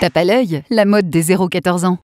Tape à l'œil, la mode des 0-14 ans.